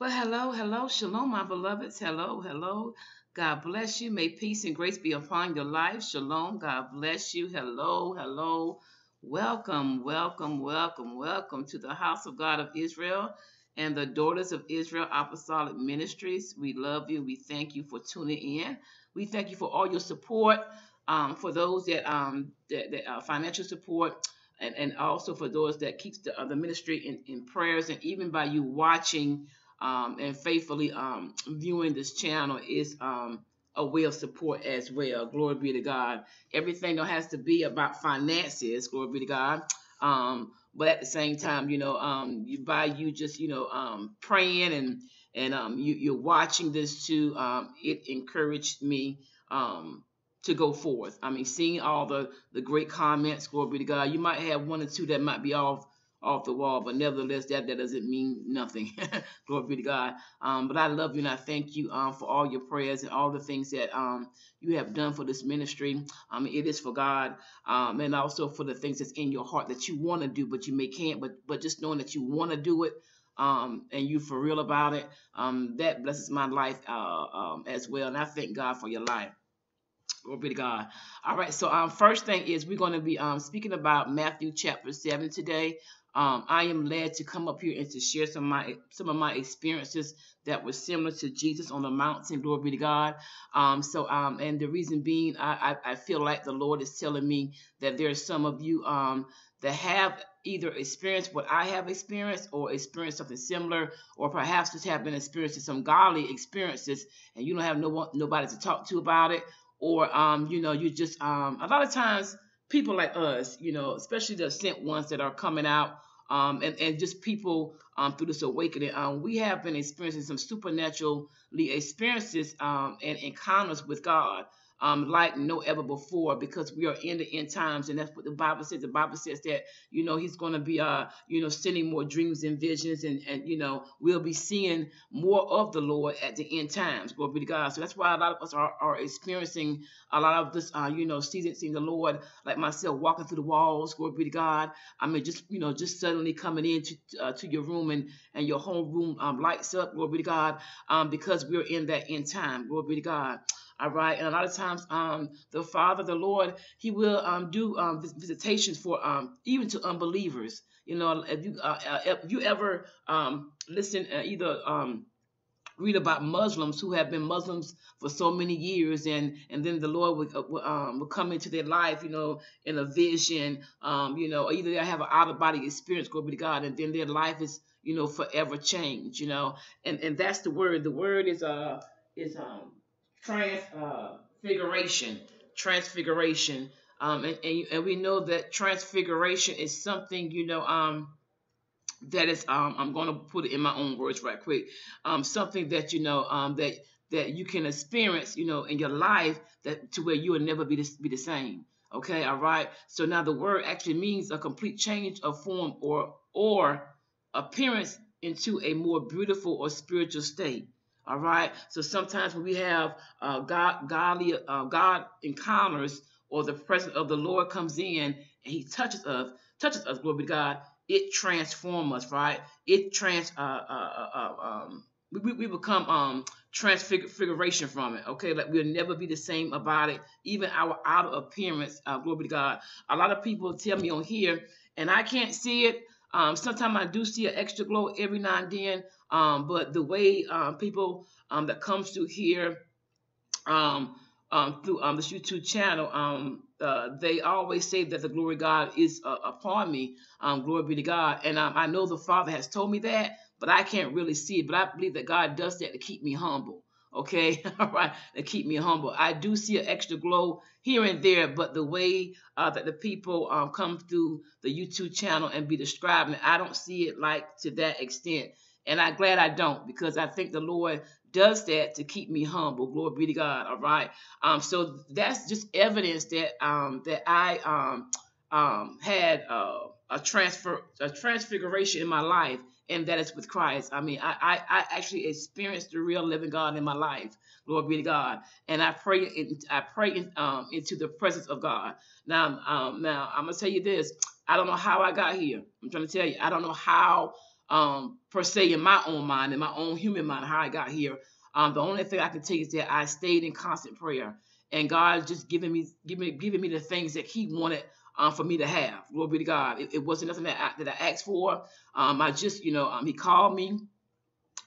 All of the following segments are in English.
But hello, hello, shalom, my beloveds. Hello, hello. God bless you. May peace and grace be upon your life. Shalom. God bless you. Hello, hello. Welcome, welcome, welcome, welcome to the house of God of Israel and the daughters of Israel Apostolic Ministries. We love you. We thank you for tuning in. We thank you for all your support. Um, for those that um that, that uh, financial support and, and also for those that keeps the, uh, the ministry in, in prayers and even by you watching um, and faithfully um, viewing this channel is um, a way of support as well. Glory be to God. Everything don't has to be about finances. Glory be to God. Um, but at the same time, you know, um, you by you just you know um, praying and and um, you, you're watching this too. Um, it encouraged me um, to go forth. I mean, seeing all the the great comments, glory be to God. You might have one or two that might be off off the wall, but nevertheless, that that doesn't mean nothing. glory be to God. Um, but I love you and I thank you um for all your prayers and all the things that um you have done for this ministry. Um, it is for God, um, and also for the things that's in your heart that you want to do, but you may can't. But but just knowing that you want to do it. Um, and you for real about it, um, that blesses my life uh, um, as well. And I thank God for your life. Glory be to God. All right. So, um, first thing is we're going to be um speaking about Matthew chapter seven today. Um, I am led to come up here and to share some of my some of my experiences that were similar to Jesus on the mountain. Glory be to God. Um, so, um, and the reason being, I, I I feel like the Lord is telling me that there are some of you um that have either experienced what I have experienced or experienced something similar, or perhaps just have been experiencing some godly experiences and you don't have no one, nobody to talk to about it, or um, you know, you just um, a lot of times people like us, you know, especially the sent ones that are coming out, um, and and just people um through this awakening, um, we have been experiencing some supernaturally experiences um and encounters with God um, like no ever before because we are in the end times. And that's what the bible says. The bible says that you know he's going to be uh you know sending more dreams and visions and and you know we'll be seeing more of the lord at the end times. Glory be to god. So that's why a lot of us are, are experiencing a lot of this uh you know seeing, seeing the lord like myself walking through the walls. Glory be to god. I mean just you know just suddenly coming into uh, to your room and and your home room um, lights up. Glory be to god. Um because we're in that end time. Glory be to god all right. And a lot of times, um, the Father, the Lord, He will um, do um, visitations for um, even to unbelievers. You know, if you uh, uh if you ever um, listen, uh, either um, read about Muslims who have been Muslims for so many years, and and then the Lord would, uh, would, um, would come into their life, you know, in a vision, um, you know, either they have an out of body experience, glory to God, and then their life is, you know, forever changed, you know, and and that's the word. The word is uh is um transfiguration. Transfiguration. Um, and, and, and we know that transfiguration is something, you know, um, that is, um, I'm going to put it in my own words right quick. Um, something that, you know, um, that, that you can experience, you know, in your life that to where you will never be the, be the same. Okay. All right. So now the word actually means a complete change of form or, or appearance into a more beautiful or spiritual state. All right. So sometimes when we have uh, God, godly, uh, God encounters, or the presence of the Lord comes in and He touches us, touches us, glory to God. It transforms us, right? It trans, uh, uh, uh, uh um, we, we become um transfiguration from it. Okay, like we'll never be the same about it. Even our outer appearance, uh, glory to God. A lot of people tell me on here, and I can't see it. Um, sometimes I do see an extra glow every now and then, um, but the way um, people um, that comes through here um, um, through um, this YouTube channel, um, uh, they always say that the glory of God is uh, upon me. Um, glory be to God. And um, I know the Father has told me that, but I can't really see it. But I believe that God does that to keep me humble okay all right to keep me humble i do see an extra glow here and there but the way uh, that the people um, come through the youtube channel and be describing it, i don't see it like to that extent and i'm glad i don't because i think the lord does that to keep me humble glory be to god all right um so that's just evidence that um that i um um had uh, a transfer a transfiguration in my life and that is with Christ. I mean, I, I, I actually experienced the real living God in my life. Glory be to God. And I pray, in, I pray in, um, into the presence of God. Now, um, now I'm gonna tell you this. I don't know how I got here. I'm trying to tell you. I don't know how um, per se in my own mind, in my own human mind, how I got here. Um, the only thing I can tell you is that I stayed in constant prayer, and God just giving me, giving, giving me the things that He wanted um, for me to have. Glory be to God. It, it wasn't nothing that I, that I asked for. Um, I just, you know, um, He called me.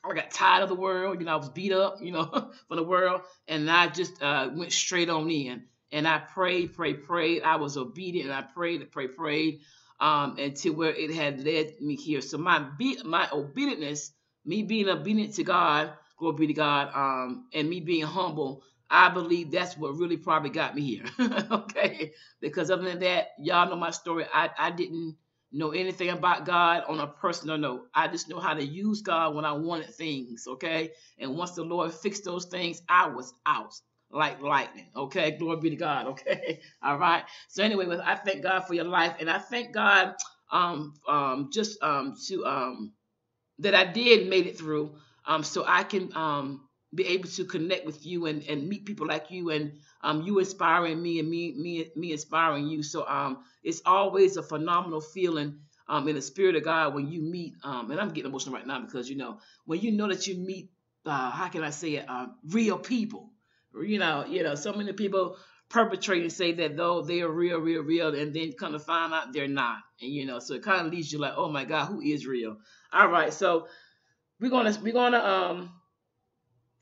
I got tired of the world. You know, I was beat up, you know, from the world, and I just uh, went straight on in. And I prayed, prayed, prayed. I was obedient, and I prayed, prayed, prayed, um, to where it had led me here. So my be- my obedience, me being obedient to God, glory be to God, um, and me being humble, I believe that's what really probably got me here. okay, because other than that, y'all know my story. I I didn't know anything about God on a personal note. I just know how to use God when I wanted things. Okay, and once the Lord fixed those things, I was out like lightning. Okay, glory be to God. Okay, all right. So anyway, I thank God for your life, and I thank God um um just um to um that I did made it through um so I can um be able to connect with you and, and meet people like you and um, you inspiring me and me me me inspiring you. So um, it's always a phenomenal feeling um, in the spirit of God when you meet. Um, and I'm getting emotional right now because you know when you know that you meet. Uh, how can I say it? Uh, real people you know, you know, so many people perpetrate and say that though they are real, real, real, and then come to find out they're not. And you know, so it kind of leaves you like, oh my God, who is real? All right, so we're gonna we're gonna um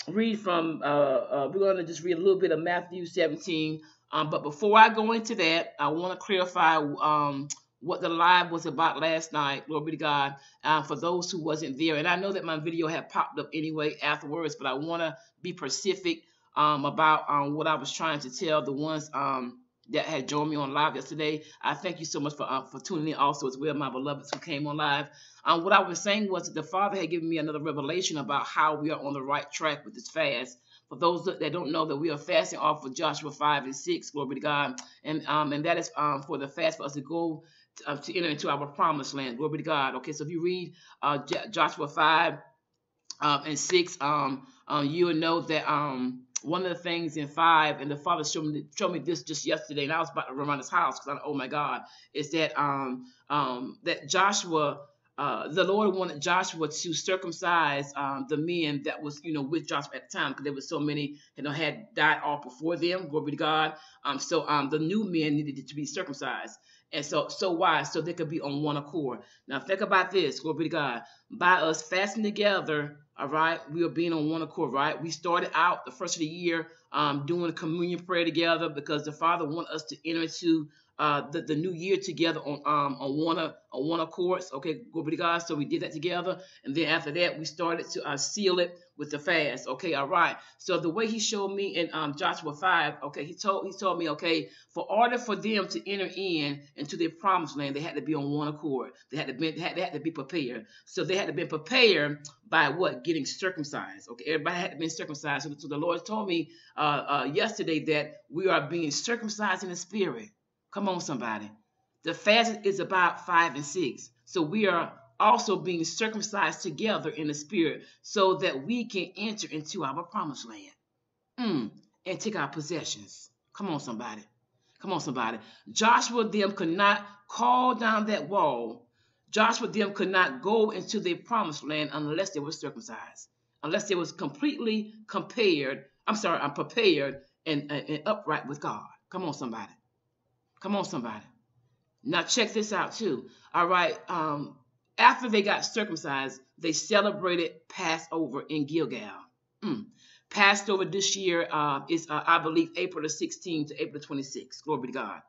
read from uh, uh we're gonna just read a little bit of Matthew 17. Um, but before I go into that, I want to clarify um what the live was about last night. Glory be to God. Uh, for those who wasn't there, and I know that my video had popped up anyway afterwards, but I want to be specific um, about um, what I was trying to tell the ones um, that had joined me on live yesterday. I thank you so much for uh, for tuning in also as well, my beloveds who came on live. Um, what I was saying was that the Father had given me another revelation about how we are on the right track with this fast. For those that don't know that we are fasting off of Joshua 5 and 6, glory to God. And um, and that is um, for the fast for us to go to, uh, to enter into our promised land. Glory to God. Okay, so if you read uh, Joshua 5 um, and 6, um, um, you will know that um, one of the things in five, and the father showed me showed me this just yesterday, and I was about to run around his house because I oh my God, is that um um that Joshua uh, the Lord wanted Joshua to circumcise um, the men that was, you know, with Joshua at the time because there were so many, you know, had died off before them. Glory to God. Um, so um, the new men needed to be circumcised. And so, so why? So they could be on one accord. Now think about this. Glory to God. By us fasting together all right, we are being on one accord, right? We started out the first of the year um, doing a communion prayer together because the Father want us to enter into uh, the, the new year together on um, on one on one accord. Okay, be to God. So we did that together, and then after that, we started to uh, seal it with the fast. Okay, all right. So the way He showed me in um, Joshua five, okay, He told He told me, okay, for order for them to enter in into their promised land, they had to be on one accord. They had to be they had, they had to be prepared. So they had to be prepared by what getting circumcised. Okay, everybody had to be circumcised. So, so the Lord told me uh, uh, yesterday that we are being circumcised in the spirit. Come on, somebody. The fast is about five and six. So we are also being circumcised together in the spirit so that we can enter into our promised land mm, and take our possessions. Come on, somebody. Come on, somebody. Joshua them could not call down that wall. Joshua them could not go into the promised land unless they were circumcised, unless they was completely compared. I'm sorry, I'm prepared and, and, and upright with God. Come on, somebody. Come on, somebody. Now check this out too. All right. Um, after they got circumcised, they celebrated Passover in Gilgal. Mm. Passover this year uh, is, uh, I believe, April the 16th to April the 26th. Glory be to God.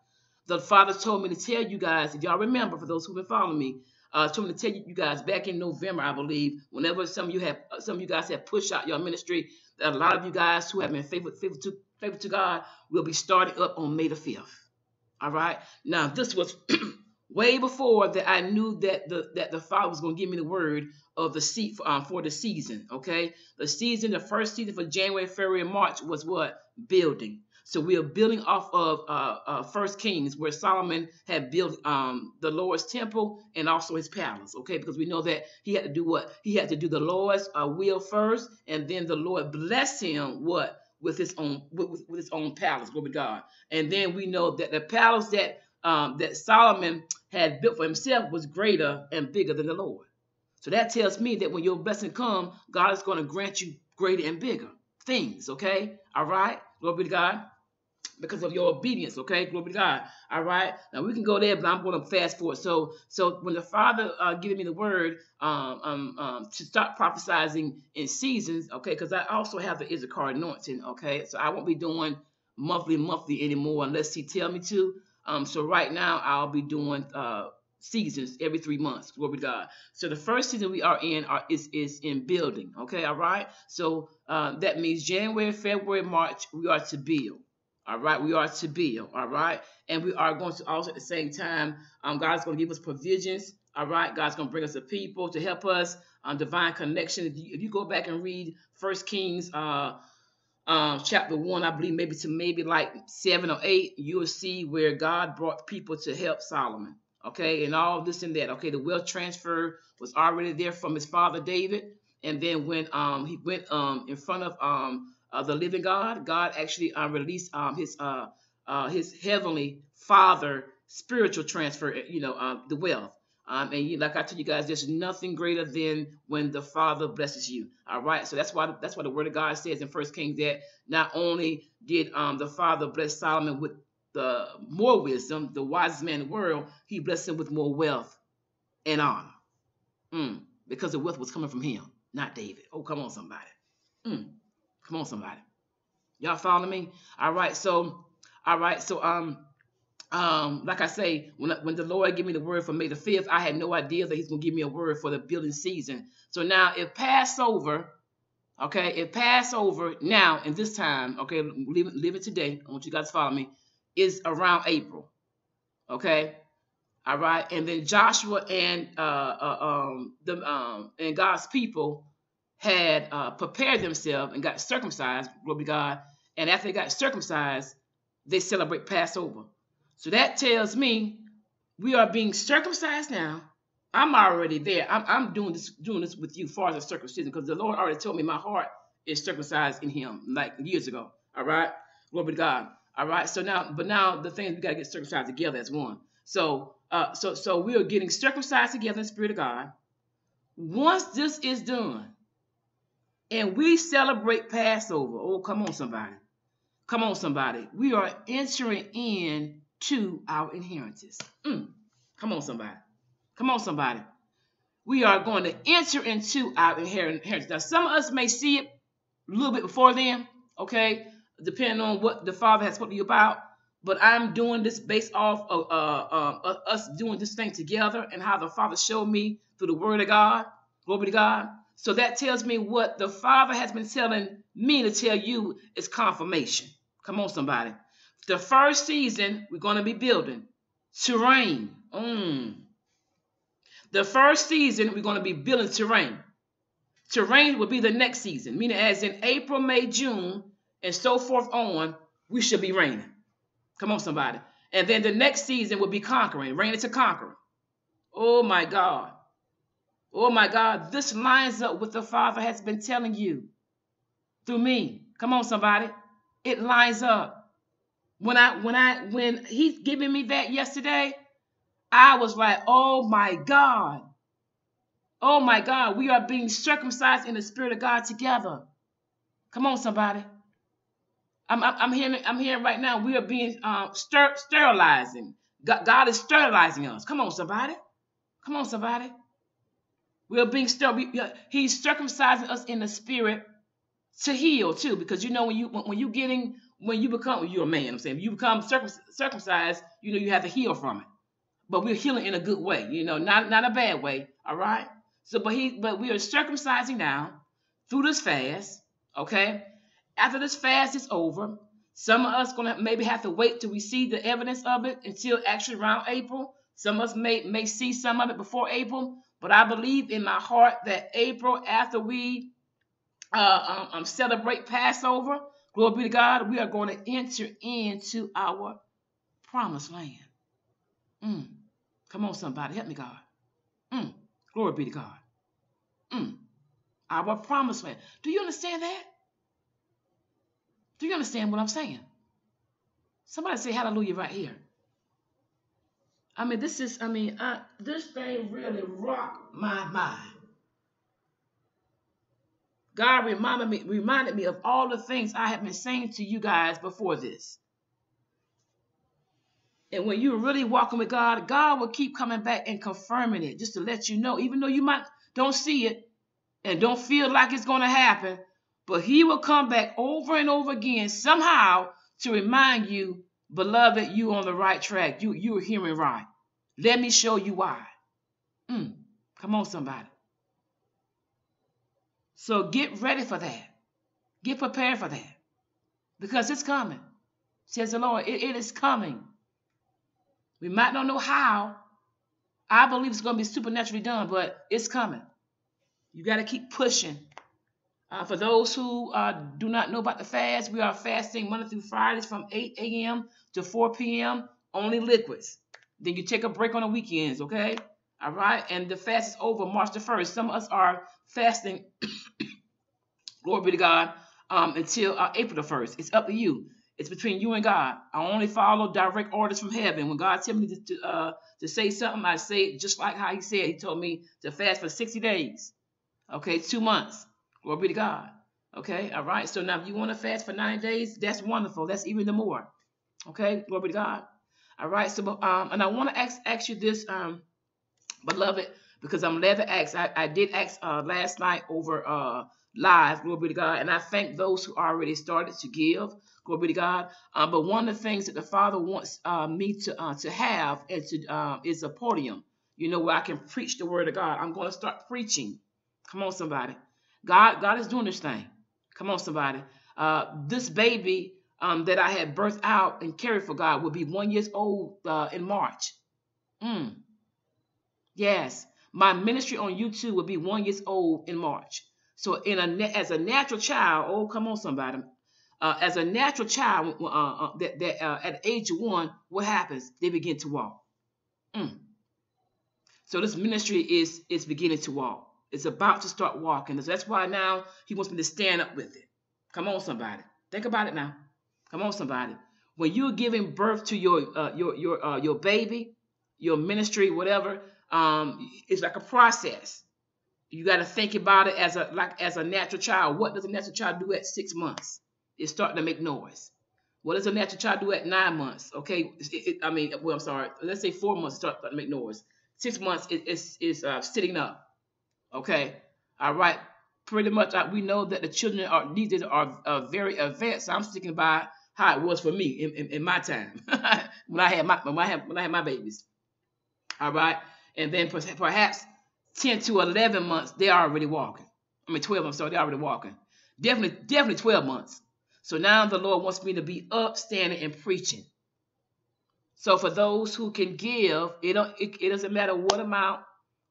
The Father told me to tell you guys, if y'all remember, for those who've been following me, uh, told me to tell you, guys back in November, I believe, whenever some of you have, uh, some of you guys have pushed out your ministry, that a lot of you guys who have been faithful, faithful to, faithful to God will be starting up on May the 5th. All right. Now this was way before that I knew that the that the Father was going to give me the word of the seat for, um, for the season. Okay, the season, the first season for January, February, and March was what building. So we are building off of uh, uh, First Kings, where Solomon had built um, the Lord's temple and also his palace. Okay, because we know that he had to do what he had to do the Lord's uh, will first, and then the Lord blessed him what with his own with, with his own palace. Glory to God. And then we know that the palace that um, that Solomon had built for himself was greater and bigger than the Lord. So that tells me that when your blessing come, God is going to grant you greater and bigger things. Okay, all right. Glory be to God because of your obedience. Okay, glory to God. All right. Now we can go there, but I'm going to fast forward. So, so when the Father uh, giving me the word um, um, um, to start prophesying in seasons, okay, because I also have the Issachar anointing. Okay, so I won't be doing monthly, monthly anymore unless He tell me to. Um, so right now I'll be doing uh seasons every three months. Glory to God. So the first season we are in are, is is in building. Okay, all right. So uh, that means January, February, March we are to build. All right, we are to build. All right, and we are going to also at the same time. Um, God's going to give us provisions. All right, God's going to bring us the people to help us. Um, divine connection. If you, if you go back and read First Kings, uh, uh, chapter one, I believe maybe to maybe like seven or eight, you'll see where God brought people to help Solomon. Okay, and all this and that. Okay, the wealth transfer was already there from his father David, and then when um he went um in front of um uh, the living God, God actually uh, released um, his uh, uh, his heavenly Father spiritual transfer, you know, uh, the wealth. Um, and you, like I told you guys, there's nothing greater than when the Father blesses you. All right, so that's why that's why the Word of God says in First Kings that not only did um, the Father bless Solomon with the more wisdom, the wisest man in the world, he blessed him with more wealth and honor. Mm, because the wealth was coming from him, not David. Oh, come on, somebody. Mm. Come on, somebody. Y'all follow me? All right. So, all right. So, um, um, like I say, when when the Lord gave me the word for May the fifth, I had no idea that He's gonna give me a word for the building season. So now, if Passover, okay, if Passover now in this time, okay, live, live it today. I want you guys to follow me. Is around April, okay. All right, and then Joshua and uh, uh um the um and God's people had uh, prepared themselves and got circumcised, glory to God, and after they got circumcised, they celebrate Passover. So that tells me we are being circumcised now. I'm already there. I'm, I'm doing this doing this with you far as circumcision because the Lord already told me my heart is circumcised in Him like years ago. All right, glory to God. All right. So now, but now the thing is we gotta get circumcised together as one. So, uh, so so we are getting circumcised together in the Spirit of God. Once this is done, and we celebrate Passover. Oh, come on, somebody. Come on, somebody. We are entering in to our inheritance. Mm. Come on, somebody. Come on, somebody. We are going to enter into our inheritance. Now, some of us may see it a little bit before then, okay, depending on what the Father has spoken to you about. But I'm doing this based off of uh, uh, us doing this thing together and how the Father showed me through the Word of God. Glory to God. So that tells me what the Father has been telling me to tell you is confirmation. Come on, somebody. The first season, we're going to be building terrain. Mm. The first season, we're going to be building terrain. Terrain will be the next season, meaning as in April, May, June, and so forth on, we should be reigning. Come on, somebody. And then the next season will be conquering, reigning to conquer. Oh my God. Oh my God, this lines up with the Father has been telling you through me. Come on, somebody. It lines up. When I when I when he's giving me that yesterday, I was like, oh my God. Oh my God, we are being circumcised in the Spirit of God together. Come on, somebody. I'm, I'm, I'm hearing I'm hearing right now we are being um, ster- sterilizing. God, God is sterilizing us. Come on, somebody. Come on, somebody. We're being still. He's circumcising us in the spirit to heal too, because you know when you when you getting when you become you're a man. I'm saying you become circumcised, you know you have to heal from it. But we're healing in a good way, you know, not not a bad way. All right. So, but he but we are circumcising now through this fast. Okay. After this fast is over, some of us gonna maybe have to wait till we see the evidence of it until actually around April. Some of us may may see some of it before April, but I believe in my heart that April, after we uh, um, um, celebrate Passover, glory be to God, we are going to enter into our promised land. Mm. Come on, somebody, help me, God. Mm. Glory be to God. Mm. Our promised land. Do you understand that? Do you understand what I'm saying? Somebody say hallelujah right here. I mean, this is, I mean, uh, this thing really rocked my mind. God reminded me, reminded me of all the things I have been saying to you guys before this. And when you're really walking with God, God will keep coming back and confirming it just to let you know, even though you might don't see it and don't feel like it's going to happen, but he will come back over and over again somehow to remind you, beloved, you on the right track. You you're hearing right. Let me show you why. Mm, come on, somebody. So get ready for that. Get prepared for that. Because it's coming. Says the Lord. it, it is coming. We might not know how. I believe it's going to be supernaturally done, but it's coming. You got to keep pushing. Uh, for those who uh, do not know about the fast, we are fasting Monday through Fridays from 8 a.m. to 4 p.m. Only liquids. Then you take a break on the weekends, okay? All right. And the fast is over March the 1st. Some of us are fasting, glory be to God, um, until uh, April the 1st. It's up to you. It's between you and God. I only follow direct orders from heaven. When God tells me to, to, uh, to say something, I say it just like how He said. He told me to fast for 60 days. Okay, two months. Glory be to God. Okay, all right. So now if you want to fast for nine days, that's wonderful. That's even the more. Okay, glory be to God. All right. So um, and I want to ask ask you this, um, beloved, because I'm led to ask. I, I did ask uh last night over uh live, glory be to God, and I thank those who already started to give. Glory be to God. Um, but one of the things that the Father wants uh, me to uh, to have and to uh, is a podium. You know where I can preach the word of God. I'm going to start preaching. Come on, somebody. God, God is doing this thing. Come on, somebody. Uh, this baby um, that I had birthed out and carried for God will be one years old uh, in March. Mm. Yes, my ministry on YouTube will be one years old in March. So, in a as a natural child, oh come on, somebody, uh, as a natural child, uh, uh, that, that uh, at age one, what happens? They begin to walk. Mm. So this ministry is is beginning to walk. It's about to start walking. So that's why now he wants me to stand up with it. Come on, somebody. Think about it now. Come on, somebody. When you're giving birth to your uh, your your uh, your baby, your ministry, whatever, um, it's like a process. You got to think about it as a like as a natural child. What does a natural child do at six months? It's starting to make noise. What does a natural child do at nine months? Okay, it, it, I mean, well, I'm sorry. Let's say four months start to make noise. Six months it, it's is uh, sitting up. Okay. All right. Pretty much, uh, we know that the children are these days are uh, very advanced. So I'm sticking by how it was for me in, in, in my time when I had my when I had when I had my babies. All right. And then perhaps 10 to 11 months, they're already walking. I mean, 12 months, so they're already walking. Definitely, definitely 12 months. So now the Lord wants me to be up, standing, and preaching. So for those who can give, it, it, it doesn't matter what amount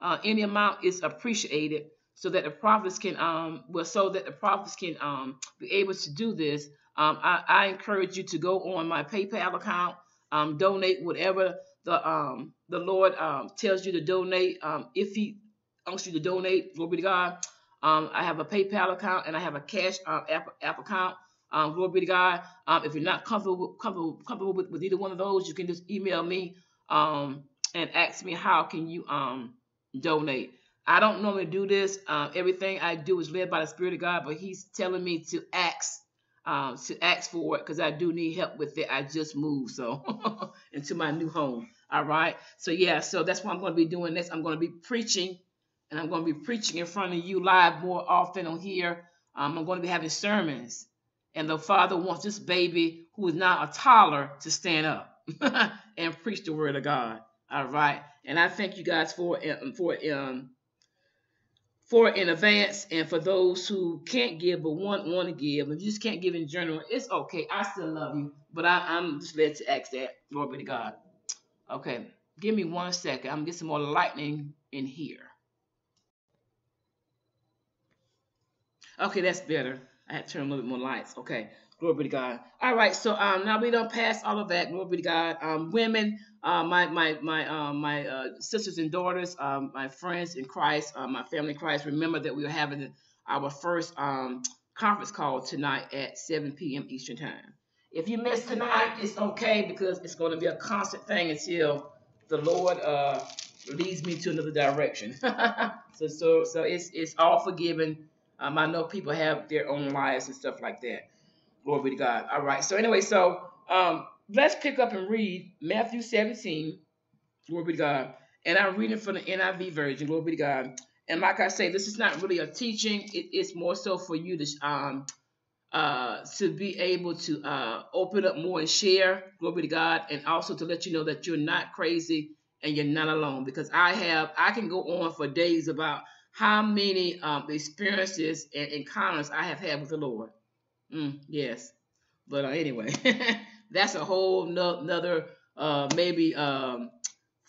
uh, any amount is appreciated so that the prophets can um well so that the prophets can um be able to do this um I, I encourage you to go on my PayPal account um donate whatever the um the Lord um tells you to donate um if he wants you to donate glory to God um I have a PayPal account and I have a cash uh, app, app account um glory be to God um if you're not comfortable comfortable comfortable with, with either one of those you can just email me um and ask me how can you um donate. I don't normally do this. Um, everything I do is led by the Spirit of God, but He's telling me to ask, um, to ask for it because I do need help with it. I just moved so into my new home. All right. So yeah, so that's what I'm going to be doing this. I'm going to be preaching, and I'm going to be preaching in front of you live more often on here. Um, I'm going to be having sermons, and the Father wants this baby who is now a toddler to stand up and preach the word of God. All right. And I thank you guys for um, for um for in advance and for those who can't give but want want to give. You just can't give in general, it's okay. I still love you, but I, am just led to ask that. Glory be to God. Okay, give me one second. I'm gonna get some more lightning in here. Okay, that's better. I had to turn a little bit more lights. Okay. Glory be to God. All right, so um, now we don't pass all of that. Glory be to God. Um, women, uh, my my my uh, my uh, sisters and daughters, um, my friends in Christ, uh, my family in Christ. Remember that we are having our first um, conference call tonight at 7 p.m. Eastern Time. If you miss tonight, it's okay because it's going to be a constant thing until the Lord uh, leads me to another direction. so so so it's it's all forgiven Um, I know people have their own lives and stuff like that. Glory be to God. All right. So anyway, so um, let's pick up and read Matthew 17. Glory be to God. And I'm reading from the NIV version. Glory be to God. And like I say, this is not really a teaching. It, it's more so for you to um uh to be able to uh open up more and share. Glory to God. And also to let you know that you're not crazy and you're not alone. Because I have I can go on for days about how many um, experiences and encounters I have had with the Lord. Mm, yes. But uh, anyway, that's a whole no, another uh, maybe um,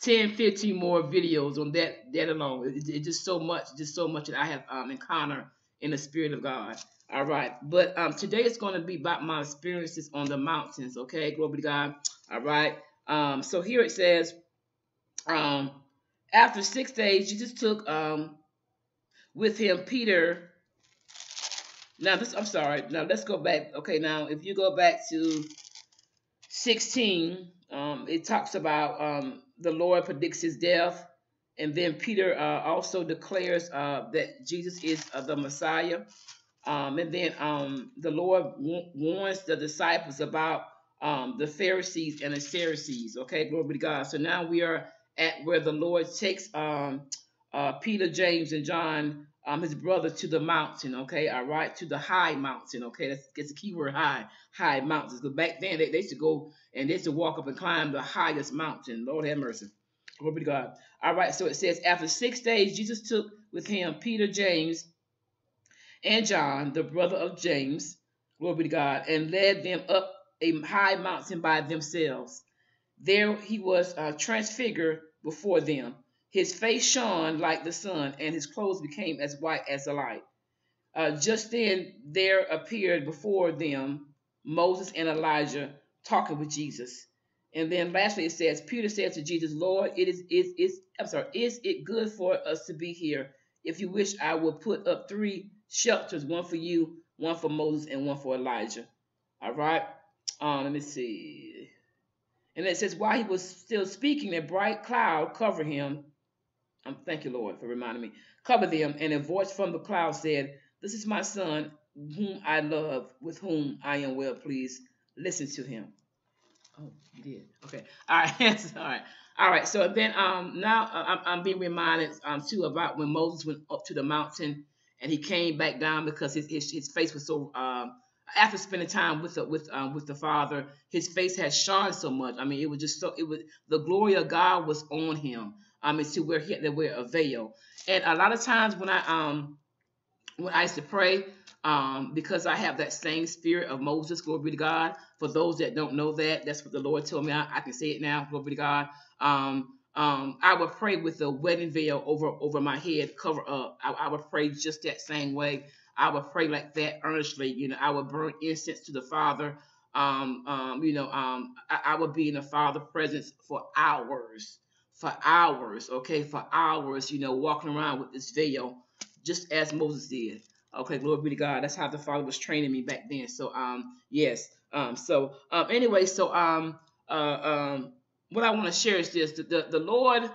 10, 15 more videos on that that alone. It's it just so much, just so much that I have um, encountered in the Spirit of God. All right, but um, today it's going to be about my experiences on the mountains. Okay, glory to God. All right. Um, so here it says, um, after six days, Jesus took um, with him Peter. Now this, I'm sorry. Now let's go back. Okay, now if you go back to 16, um, it talks about um, the Lord predicts his death, and then Peter uh, also declares uh, that Jesus is uh, the Messiah. Um, and then um, the Lord warns the disciples about um, the Pharisees and the Sadducees. Okay, glory to God. So now we are at where the Lord takes um, uh, Peter, James, and John, um, his brother, to the mountain. Okay, all right, to the high mountain. Okay, that's, that's the key word, high, high mountains. Because back then they, they used to go and they used to walk up and climb the highest mountain. Lord have mercy. Glory to God. All right, so it says, after six days, Jesus took with him Peter, James, and John, the brother of James, glory to God, and led them up a high mountain by themselves. There he was uh, transfigured before them his face shone like the sun, and his clothes became as white as the light. Uh, just then there appeared before them Moses and Elijah talking with Jesus. And then lastly it says, Peter said to Jesus, Lord, it is is is I'm sorry, is it good for us to be here? If you wish, I will put up three shelters, one for you, one for Moses, and one for Elijah. All right. Um, let me see. And it says, while he was still speaking, a bright cloud covered him, um, thank you, Lord, for reminding me. Cover them, and a voice from the cloud said, This is my son, whom I love, with whom I am well pleased. Listen to him. Oh, you did. Okay. All right. all right. All right. So then, um, now uh, I'm, I'm, being reminded um too about when Moses went up to the mountain and he came back down because his his, his face was so um after spending time with the with um with the father, his face had shone so much. I mean, it was just so it was the glory of God was on him um, and to where he had to wear a veil. And a lot of times when I um when I used to pray, um, because I have that same spirit of Moses, glory be to God. For those that don't know that, that's what the Lord told me. I, I can say it now, glory be to God. Um, um, I would pray with the wedding veil over over my head, cover up. I, I would pray just that same way. I would pray like that earnestly. You know, I would burn incense to the Father. Um, um, you know, um, I, I would be in the Father presence for hours for hours, okay, for hours, you know, walking around with this veil, just as Moses did. Okay, glory be to God. That's how the Father was training me back then. So, um, yes. Um, so, um, anyway, so, um, uh, um, what I want to share is this: the, the, the Lord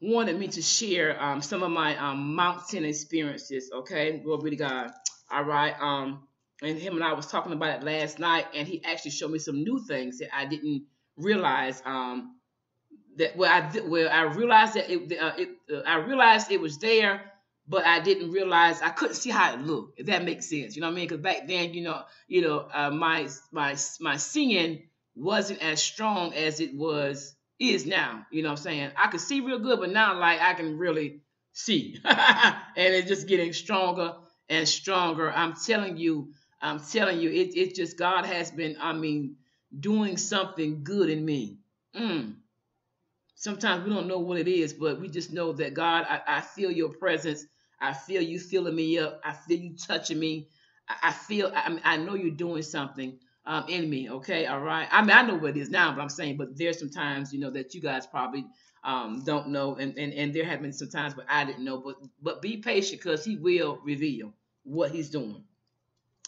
wanted me to share um some of my um mountain experiences. Okay, glory to God. All right. Um, and him and I was talking about it last night, and he actually showed me some new things that I didn't realize um that where I where I realized that it, uh, it uh, I realized it was there, but I didn't realize I couldn't see how it looked. If that makes sense, you know what I mean? Because back then, you know, you know, uh, my my my singing wasn't as strong as it was is now. You know what I'm saying? I could see real good, but now like I can really see, and it's just getting stronger and stronger. I'm telling you, I'm telling you, it it just God has been, I mean, doing something good in me. Mm sometimes we don't know what it is, but we just know that God, I, I feel your presence. I feel you filling me up. I feel you touching me. I, I feel, I, I know you're doing something um, in me. Okay. All right. I mean, I know what it is now, but I'm saying, but there's some times, you know, that you guys probably um, don't know. And, and, and there have been some times where I didn't know, but, but be patient because he will reveal what he's doing.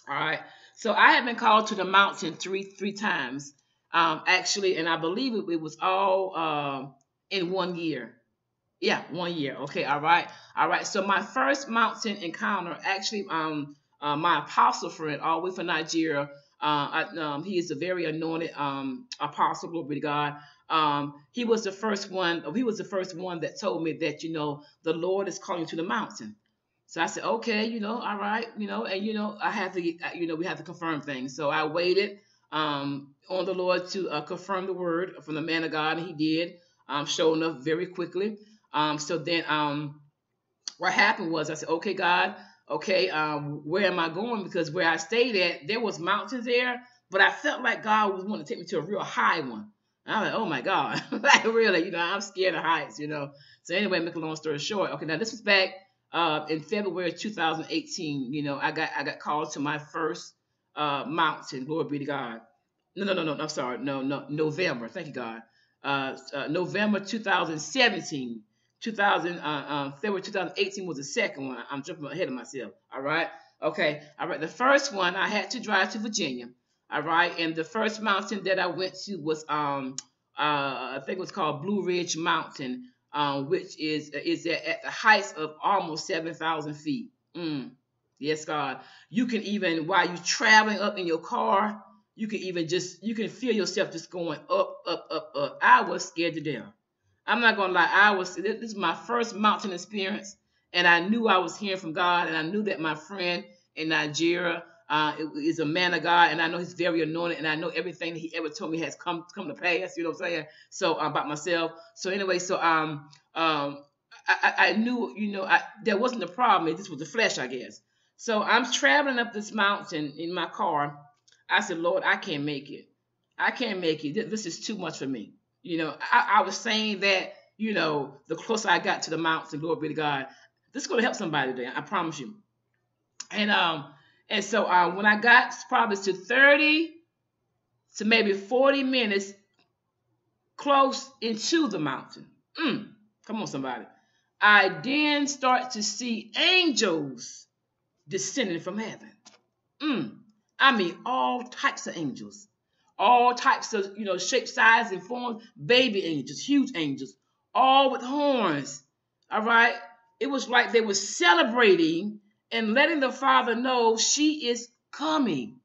All right. So I have been called to the mountain three, three times. Um, actually, and I believe it, it was all, uh, in one year. Yeah, one year. Okay, all right, all right. So my first mountain encounter, actually, um, uh, my apostle friend, all the way from Nigeria. Uh, I, um, he is a very anointed um, apostle, glory to God. Um, he was the first one. He was the first one that told me that you know the Lord is calling to the mountain. So I said, okay, you know, all right, you know, and you know, I have to, you know, we have to confirm things. So I waited um, on the Lord to uh, confirm the word from the man of God, and He did, um, showing up very quickly. Um, so then um, what happened was I said, okay, God, okay, um, where am I going? Because where I stayed at, there was mountains there, but I felt like God was wanting to take me to a real high one. And I'm like, oh my God, like really, you know, I'm scared of heights, you know. So anyway, make a long story short, okay, now this was back uh, in February 2018. You know, I got I got called to my first uh, mountain. Glory be to God. No, no, no, no. I'm sorry. No, no. November. Thank you, God. Uh, uh, November 2017. 2000 uh, um, February 2018 was the second one. I'm jumping ahead of myself. All right. Okay. All right. The first one I had to drive to Virginia. All right. And the first mountain that I went to was um uh I think it was called Blue Ridge Mountain, um, which is is at, at the heights of almost seven thousand feet. Mm. Yes, God. You can even while you're traveling up in your car, you can even just you can feel yourself just going up, up, up, up. I was scared to death. I'm not gonna lie. I was. This is my first mountain experience, and I knew I was hearing from God, and I knew that my friend in Nigeria uh, is a man of God, and I know he's very anointed, and I know everything he ever told me has come come to pass. You know what I'm saying? So uh, about myself. So anyway, so um um I, I knew you know I, there wasn't a problem. This was the flesh, I guess. So I'm traveling up this mountain in my car. I said, Lord, I can't make it. I can't make it. This is too much for me. You know, I, I was saying that, you know, the closer I got to the mountain, glory be to God, this is going to help somebody today. I promise you. And um, and so uh, when I got probably to 30 to maybe 40 minutes close into the mountain, mm, come on, somebody. I then start to see angels descending from heaven. Mm, I mean, all types of angels all types of, you know, shape, size, and forms, baby angels, huge angels, all with horns. All right. It was like they were celebrating and letting the Father know she is coming.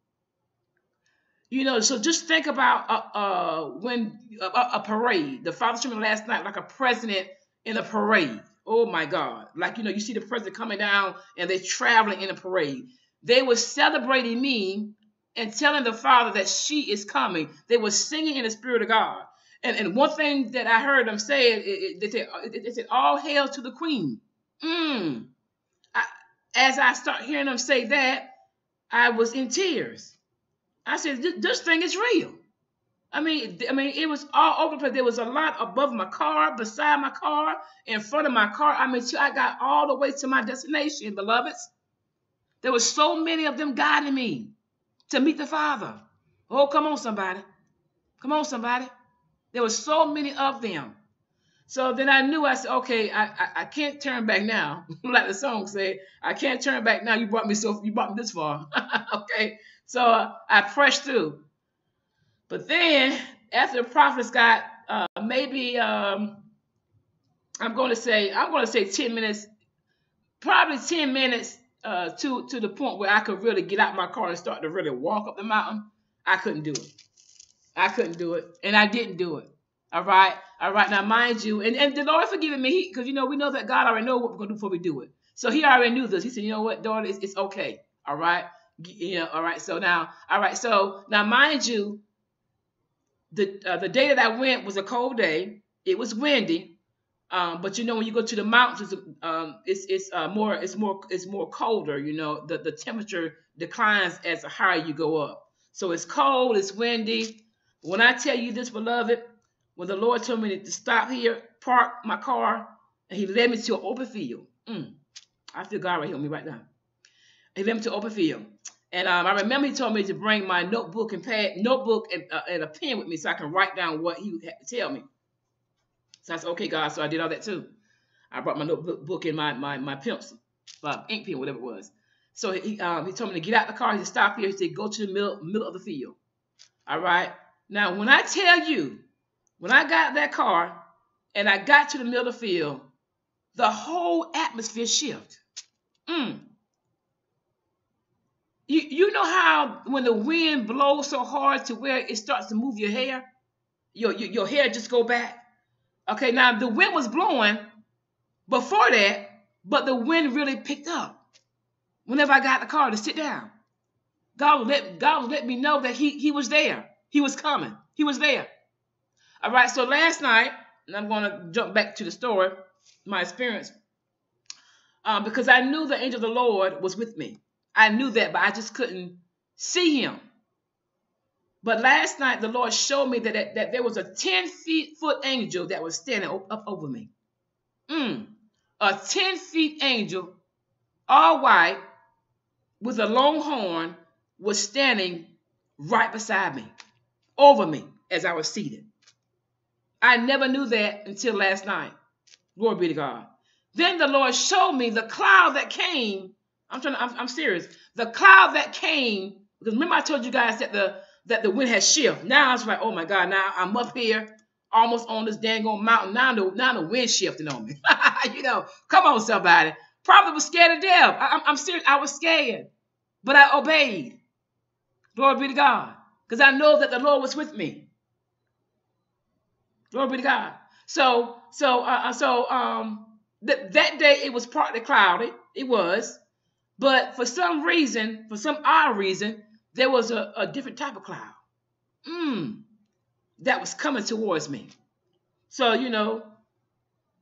You know, so just think about uh, uh when uh, a parade. The Father showed me last night like a president in a parade. Oh my God! Like you know, you see the president coming down and they're traveling in a parade. They were celebrating me and telling the Father that she is coming. They were singing in the Spirit of God. And, and one thing that I heard them say, it, they, said, they said, All hail to the Queen. Mm. I, as I start hearing them say that, I was in tears. I said, This thing is real. I mean, I mean, it was all over the place. There was a lot above my car, beside my car, in front of my car. I mean, I got all the way to my destination, beloveds. There were so many of them guiding me to meet the Father. Oh, come on, somebody. Come on, somebody. There were so many of them. So then I knew I said, okay, I, I, I can't turn back now. like the song said, I can't turn back now. You brought me so you brought me this far. okay. So uh, I pressed through. But then after the prophets got uh, maybe um, I'm going to say I'm going to say 10 minutes, probably 10 minutes uh, to to the point where I could really get out my car and start to really walk up the mountain, I couldn't do it. I couldn't do it, and I didn't do it. All right, all right. Now, mind you, and, and the Lord forgiving me, because you know we know that God already know what we're gonna do before we do it. So He already knew this. He said, you know what, daughter, it's, it's okay. All right, you know, all right. So now, all right. So now, mind you, the uh, the day that I went was a cold day. It was windy. Um, but you know, when you go to the mountains, um, it's it's uh, more it's more it's more colder. You know, the the temperature declines as the higher you go up. So it's cold, it's windy. When I tell you this, beloved, when the Lord told me to stop here, park my car, and He led me to an open field. Mm, I feel God right here me right now. He led me to open field. And um, I remember he told me to bring my notebook and pad, notebook and, uh, and a pen with me so I can write down what he had to tell me. So I said, okay, God. So I did all that too. I brought my notebook and my my my pencil, my ink pen, whatever it was. So he um, he told me to get out the car. He said, stop here. He said, go to the middle middle of the field. All right. Now, when I tell you, when I got that car and I got to the middle of the field, the whole atmosphere shift. Mm. You, you know how when the wind blows so hard to where it starts to move your hair, your, your, your hair just go back. Okay, now the wind was blowing before that, but the wind really picked up whenever I got in the car to sit down. God let God let me know that He He was there. He was coming. He was there. All right. So last night, and I'm going to jump back to the story, my experience, um, because I knew the angel of the Lord was with me. I knew that, but I just couldn't see him. But last night, the Lord showed me that, that, that there was a 10 feet foot angel that was standing up over me. Mm, a 10 feet angel, all white, with a long horn, was standing right beside me, over me, as I was seated. I never knew that until last night. Glory be to God. Then the Lord showed me the cloud that came. I'm trying to, I'm, I'm serious. The cloud that came, because remember I told you guys that the that the wind has shifted. Now it's like, oh my God, now I'm up here almost on this dang old mountain. Now the, now the wind shifting on me. you know, come on, somebody. Probably was scared to death. I, I'm serious. I was scared, but I obeyed. Glory be to God. Because I know that the Lord was with me. Glory be to God. So, so, uh, uh so, um, th- that day it was partly cloudy. It was, but for some reason, for some odd reason, there was a, a different type of cloud. Mm, that was coming towards me. So, you know,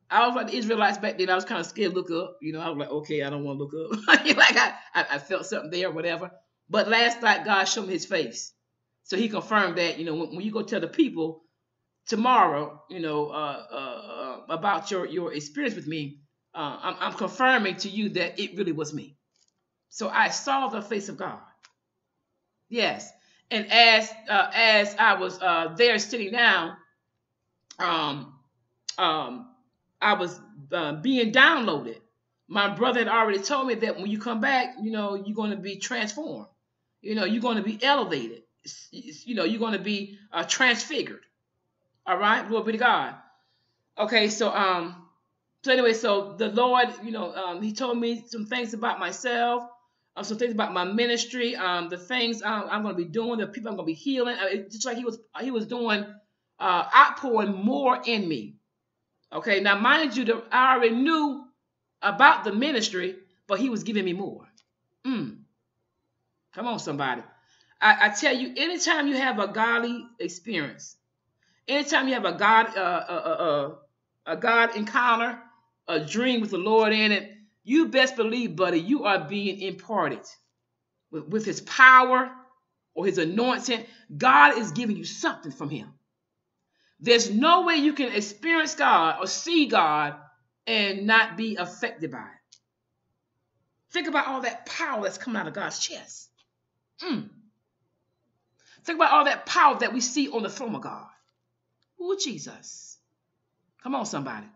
I was like the Israelites back then. I was kind of scared to look up. You know, I was like, okay, I don't want to look up. like I, I, I, felt something there, or whatever. But last night, God showed me His face, so He confirmed that. You know, when, when you go tell the people tomorrow, you know, uh, uh, uh, about your your experience with me, uh, I'm, I'm confirming to you that it really was me. So I saw the face of God. Yes, and as uh, as I was uh, there sitting down, um, um, I was being downloaded. My brother had already told me that when you come back, you know, you're going to be transformed. You know, you're going to be elevated. You know, you're going to be uh, transfigured. All right, glory be to God. Okay, so um, so anyway, so the Lord, you know, um, He told me some things about myself, um, some things about my ministry, um, the things um, I'm going to be doing, the people I'm going to be healing. Uh, just like He was, He was doing, uh, outpouring more in me. Okay, now mind you, I already knew about the ministry, but He was giving me more. Mm. Come on, somebody. I, I tell you, anytime you have a godly experience, Anytime you have a God, uh, uh, uh, a God encounter, a dream with the Lord in it, you best believe, buddy, you are being imparted with, with His power or His anointing. God is giving you something from Him. There's no way you can experience God or see God and not be affected by it. Think about all that power that's coming out of God's chest. Mm. Think about all that power that we see on the throne of God. Who Jesus? Come on, somebody.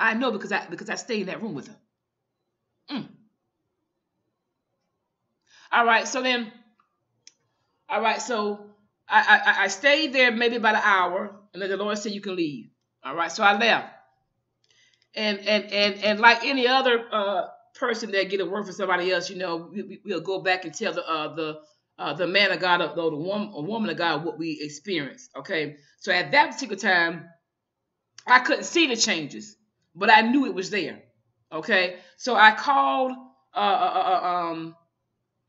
I know because I because I stayed in that room with him. Mm. All right, so then, all right, so I, I I stayed there maybe about an hour, and then the Lord said you can leave. All right, so I left, and and and and like any other uh, person that get a word for somebody else, you know, we, will go back and tell the uh, the uh, the man of God, though the woman, a woman of God, what we experienced. Okay, so at that particular time, I couldn't see the changes, but I knew it was there. Okay, so I called uh, uh, uh, uh um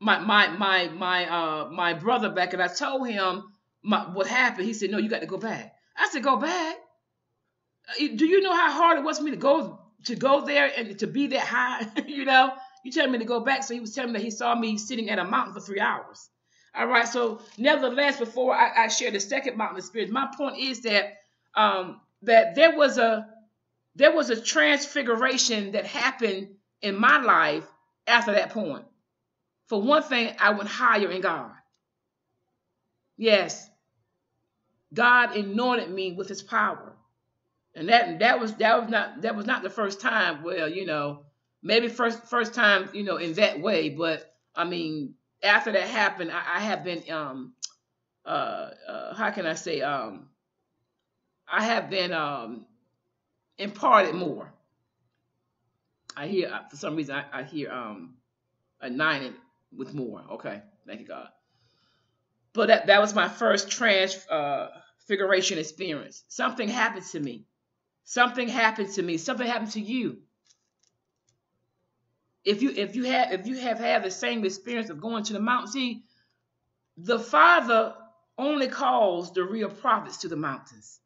my my my my uh my brother back, and I told him my, what happened. He said, "No, you got to go back." I said, "Go back." Uh, do you know how hard it was for me to go to go there and to be that high? you know, you telling me to go back. So he was telling me that he saw me sitting at a mountain for three hours. All right. So, nevertheless, before I, I share the second mountain of spirit, my point is that um, that there was a there was a transfiguration that happened in my life after that point. For one thing, I went higher in God. Yes, God anointed me with His power, and that that was that was not that was not the first time. Well, you know, maybe first first time, you know, in that way, but I mean, after that happened, I, I have been um uh, uh how can I say um I have been um imparted more. I hear for some reason I, I hear um a nine with more. Okay, thank you God. But that that was my first transfiguration uh, experience. Something happened to me. Something happened to me. Something happened to you. If you if you have if you have had the same experience of going to the mountain, see, the Father only calls the real prophets to the mountains.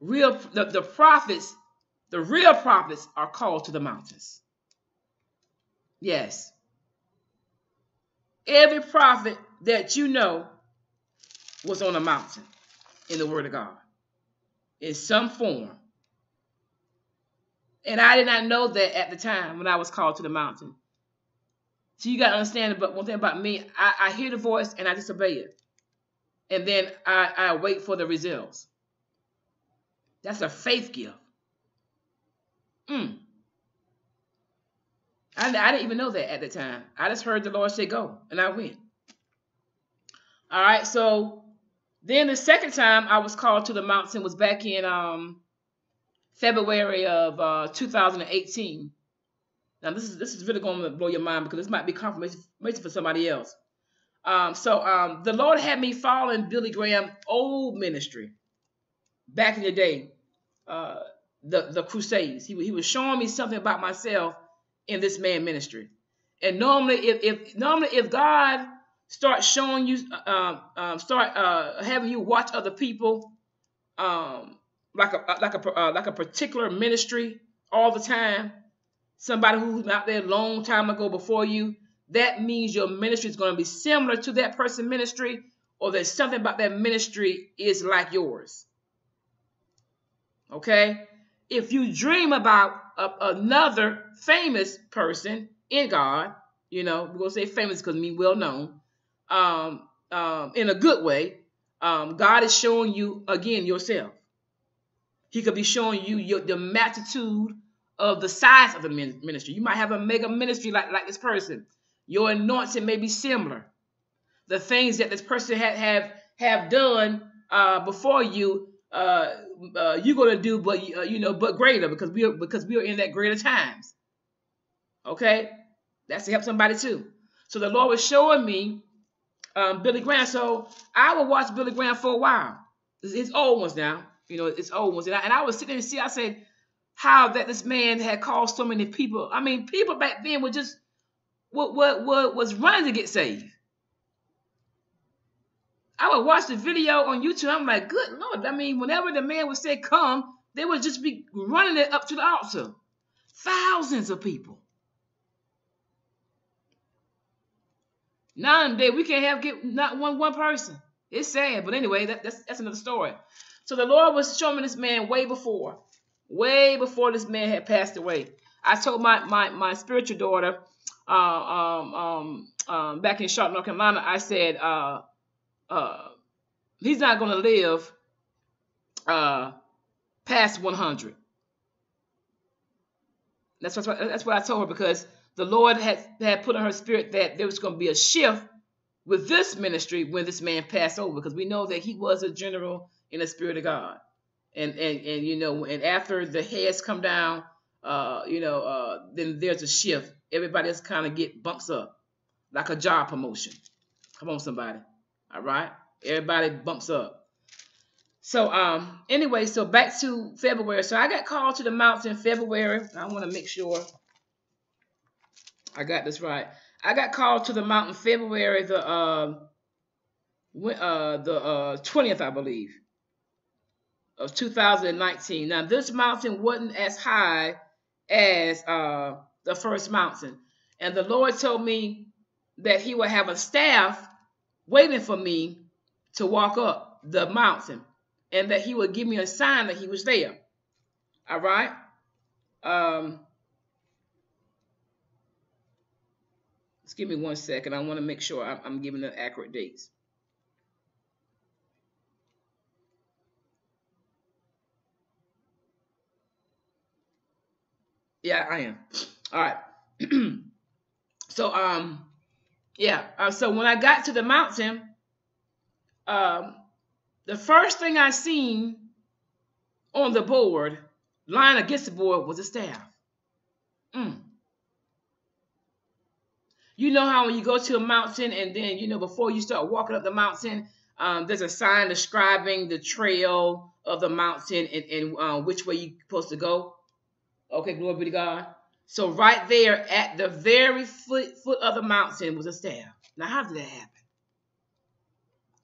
Real the, the prophets, the real prophets are called to the mountains. Yes. Every prophet that you know was on a mountain in the Word of God in some form. And I did not know that at the time when I was called to the mountain. So you got to understand but one thing about me, I, I hear the voice and I disobey it. And then I, I wait for the results. That's a faith gift. Mm. I, I didn't even know that at the time. I just heard the Lord say go, and I went. All right, so then the second time I was called to the mountain was back in um, February of uh, 2018. Now this is this is really going to blow your mind because this might be confirmation for somebody else. Um, so um, the Lord had me following Billy Graham old ministry back in the day, uh, the the Crusades. He he was showing me something about myself in this man ministry. And normally, if, if normally if God starts showing you, uh, um, start uh, having you watch other people, um, like a like a uh, like a particular ministry all the time, somebody who's out there a long time ago before you, that means your ministry is going to be similar to that person ministry, or there's something about that ministry is like yours. Okay, if you dream about a, another famous person in God, you know, we're gonna say famous because I mean well known, um, um, in a good way. Um, God is showing you again yourself. He could be showing you your, the magnitude of the size of the ministry. You might have a mega ministry like, like this person. Your anointing may be similar. The things that this person have have, have done uh, before you, uh, uh, you're gonna do, but uh, you know, but greater because we are because we are in that greater times. Okay, that's to help somebody too. So the Lord was showing me um, Billy Graham. So I would watch Billy Graham for a while. It's old ones now. You know, it's old ones. And I, and I was sitting and see, I said, how that this man had called so many people. I mean, people back then were just what what what was running to get saved. I would watch the video on YouTube. I'm like, good Lord. I mean, whenever the man would say come, they would just be running it up to the altar. Thousands of people. Nowadays, we can't have get not one one person. It's sad, but anyway, that, that's that's another story. So the Lord was showing this man way before, way before this man had passed away. I told my my my spiritual daughter, uh, um, um, um, back in Charlotte, North Carolina, I said, uh, uh, he's not going to live uh, past 100. That's what that's what I told her because the Lord had had put on her spirit that there was going to be a shift with this ministry when this man passed over because we know that he was a general in the spirit of God. And and and you know, and after the heads come down, uh, you know, uh, then there's a shift. Everybody kind of get bumps up, like a job promotion. Come on, somebody. All right, everybody bumps up. So um, anyway, so back to February. So I got called to the mountain in February. I want to make sure I got this right. I got called to the mountain February the uh, uh the uh 20th, I believe of 2019. Now, this mountain wasn't as high as uh, the first mountain. And the Lord told me that He would have a staff waiting for me to walk up the mountain and that He would give me a sign that He was there. All right? Um, just give me one second. I want to make sure I'm, I'm giving the accurate dates. Yeah, I am. All right. so um, yeah. Uh, so when I got to the mountain, um, the first thing I seen on the board, lying against the board, was a staff. Mm. You know how when you go to a mountain and then, you know, before you start walking up the mountain, um, there's a sign describing the trail of the mountain and, and uh, which way you're supposed to go. Okay, glory be to God. So right there at the very foot, foot of the mountain was a staff. Now, how did that happen?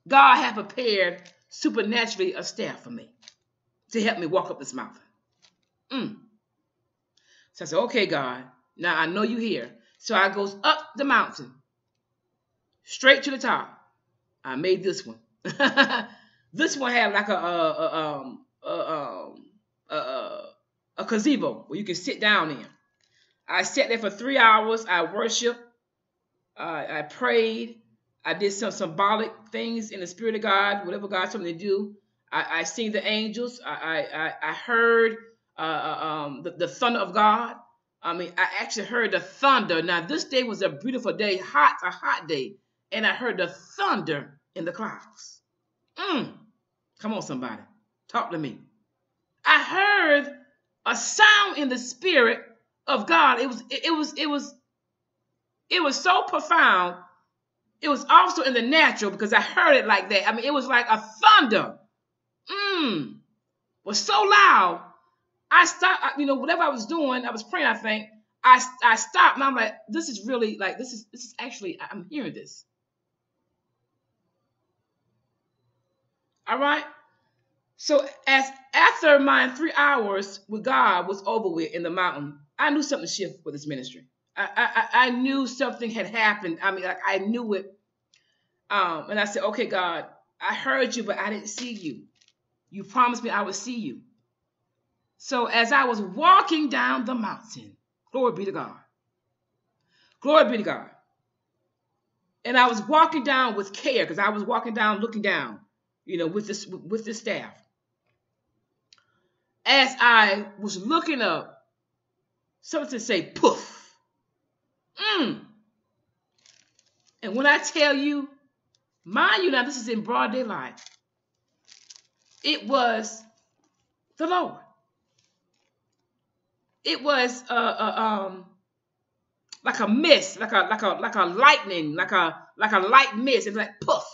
God had prepared supernaturally a staff for me to help me walk up this mountain. Mm. So I said, okay, God, now I know you here. So I goes up the mountain, straight to the top. I made this one. this one had like a, a, a um a, um, a, a, a gazebo where you can sit down in. I sat there for three hours. I worshiped. Uh, I prayed. I did some symbolic things in the spirit of God, whatever God told me to do. I, I seen the angels. I I, I heard uh, uh, um, the, the thunder of God. I mean, I actually heard the thunder. Now, this day was a beautiful day, hot, a hot day, and I heard the thunder in the clouds. Mm. Come on, somebody, talk to me. I heard a sound in the spirit of God. It was, it, was, it was, it was so profound. It was also in the natural because I heard it like that. I mean, it was like a thunder. Mmm. Was so loud. I stopped, you know, whatever I was doing, I was praying, I think. I, I stopped and I'm like, this is really like, this is, this is actually, I'm hearing this. All right. So as after my three hours with God was over with in the mountain, I knew something shift with this ministry. I, I, I knew something had happened. I mean, like I knew it. Um, and I said, okay, God, I heard you, but I didn't see you. You promised me I would see you. So as I was walking down the mountain, glory be to God. Glory be to God. And I was walking down with care because I was walking down, looking down, you know, with this with this staff. As I was looking up, something to say poof. Mm. And when I tell you, mind you now, this is in broad daylight. It was the Lord. It was uh, uh, um like a mist, like a like a like a lightning, like a like a light mist. It's like poof,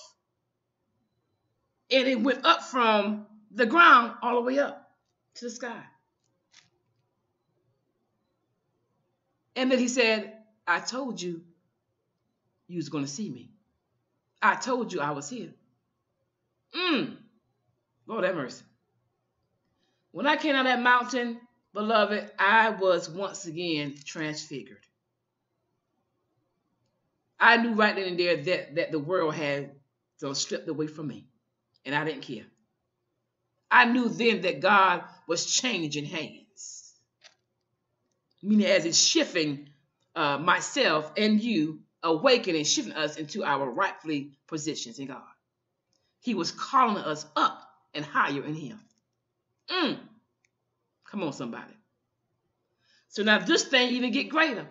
and it went up from the ground all the way up to the sky. And then he said, I told you you was going to see me. I told you I was here. Mm. Lord have mercy. When I came out of that mountain, beloved, I was once again transfigured. I knew right then and there that, that the world had so stripped away from me, and I didn't care. I knew then that God was changing hands, meaning as it's shifting uh, myself and you, awakening, shifting us into our rightfully positions in God. He was calling us up and higher in Him. Mm. Come on, somebody. So now this thing even get greater.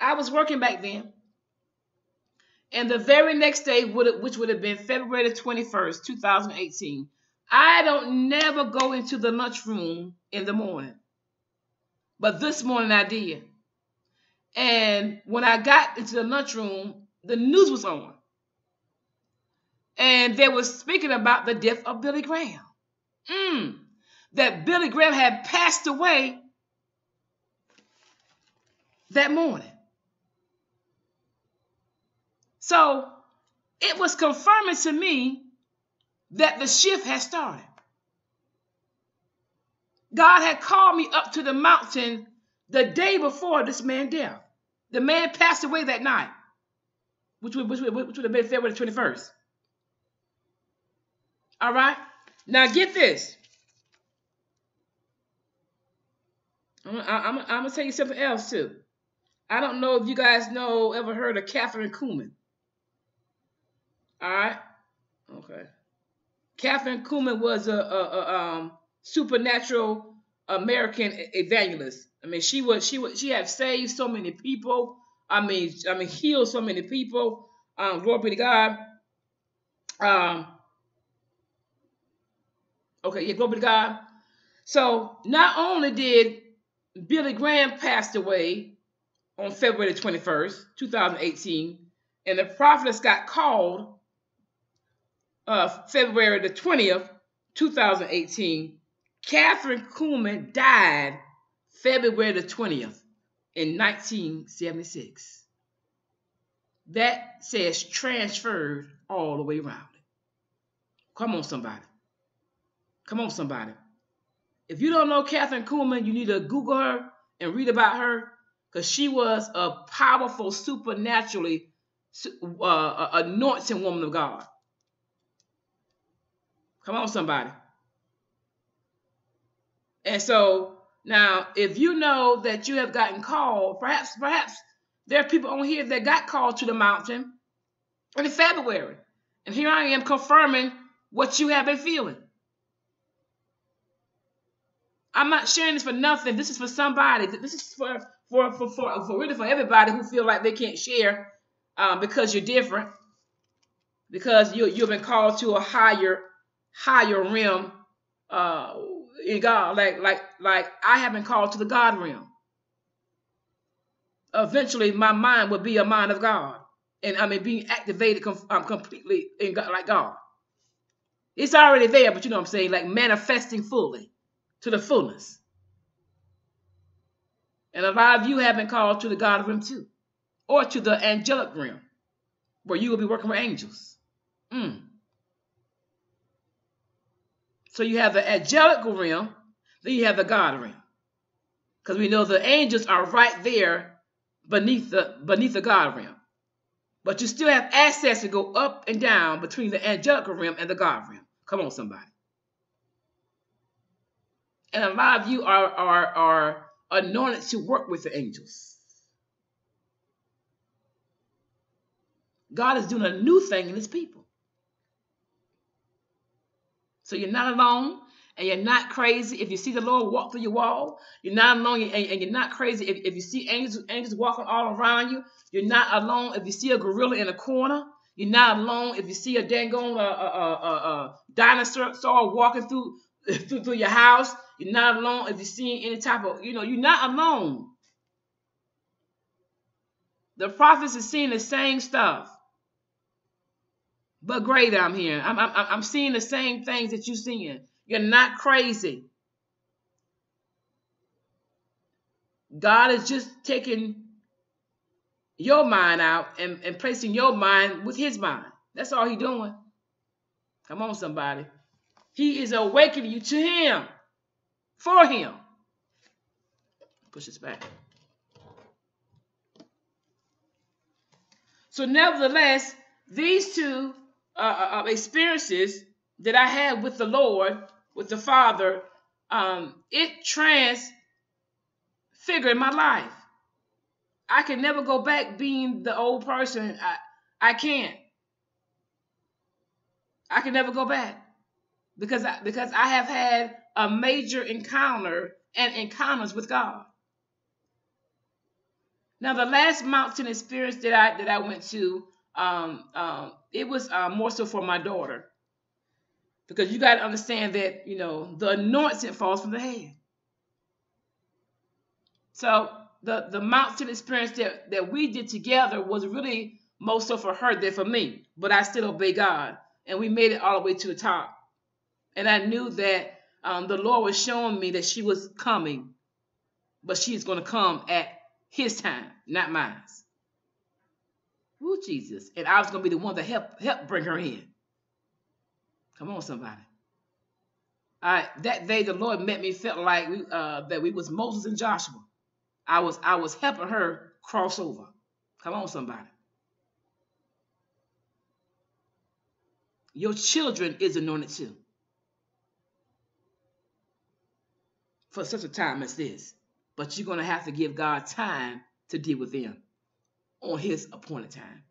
I was working back then. And the very next day, which would have been February the 21st, 2018, I don't never go into the lunchroom in the morning. But this morning I did. And when I got into the lunchroom, the news was on. And they were speaking about the death of Billy Graham. Mm, that Billy Graham had passed away that morning. So it was confirming to me that the shift had started. God had called me up to the mountain the day before this man death. The man passed away that night, which would, which would, which would have been February 21st. All right? Now get this. I'm, I'm, I'm going to tell you something else too. I don't know if you guys know, ever heard of Kathryn Kuhlman. All right? Okay. Kathryn Kuhlman was a, a, a um, supernatural American evangelist. I mean, she was she was she have saved so many people. I mean, I mean, healed so many people. Um, glory be to God. Um, okay, yeah, glory be to God. So not only did Billy Graham pass away on February 21st, 2018, and the prophetess got called uh, February the 20th, 2018. Kathryn Kuhlman died February the 20th in 1976. That says transferred all the way around. Come on, somebody. Come on, somebody. If you don't know Kathryn Kuhlman, you need to Google her and read about her because she was a powerful, supernaturally uh, anointing woman of God. Come on, somebody. And so now, if you know that you have gotten called, perhaps, perhaps there are people on here that got called to the mountain in February. And here I am confirming what you have been feeling. I'm not sharing this for nothing. This is for somebody. This is for for for for, for really for everybody who feel like they can't share um, because you're different, because you you've been called to a higher higher realm uh, in God. Like like like I have been called to the God realm. Eventually, my mind will be a mind of God, and I mean being activated com- um, completely in God, like God. It's already there, but you know what I'm saying, like manifesting fully to the fullness. And a lot of you have been called to the God realm too, or to the angelic realm, where you will be working with angels. Mm. So you have the angelic realm, then you have the God realm. Because we know the angels are right there beneath the beneath the God realm. But you still have access to go up and down between the angelic realm and the God realm. Come on, somebody. And a lot of you are, are, are anointed to work with the angels. God is doing a new thing in his people. So you're not alone and you're not crazy. If you see the Lord walk through your wall, you're not alone and, you're not crazy. If, if you see angels, angels walking all around you, you're not alone. If you see a gorilla in a corner, you're not alone. If you see a dang on a, a, a, a dinosaur walking through, through through your house, you're not alone. If you're seeing any type of, you know, you're not alone. The prophets are seeing the same stuff. But great, I'm here. I'm, I'm, I'm seeing the same things that you're seeing. You're not crazy. God is just taking your mind out and, and placing your mind with his mind. That's all he's doing. Come on, somebody. He is awakening you to him, for him. Push this back. So, nevertheless, these two uh, uh, uh, experiences that I had with the Lord, with the Father, um, it transfigured my life. I can never go back being the old person. I, I can't. I can never go back because I, because I have had a major encounter and encounters with God. Now, the last mountain experience that I that I went to, um, um, it was uh, more so for my daughter, because you got to understand that you know the anointing falls from the head. So the the mountain experience that that we did together was really more so for her than for me. But I still obey God, and we made it all the way to the top. And I knew that um, the Lord was showing me that she was coming, but she's going to come at His time, not mine. Woo, Jesus! And I was going to be the one to help help bring her in. Come on, somebody. Right, that day the Lord met me, felt like we, uh, that we was Moses and Joshua. I was I was helping her cross over. Come on, somebody. Your children is anointed too. For such a time as this. But you're going to have to give God time to deal with them on his appointed time.